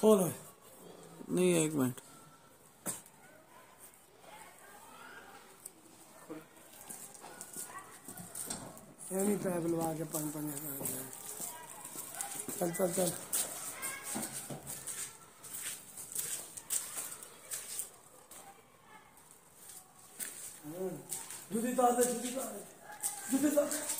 खोलो नहीं एक मिनट। नहीं तो पैप बुलवा के पन पन चल चल चल। जूती तार दे जूती तार दे।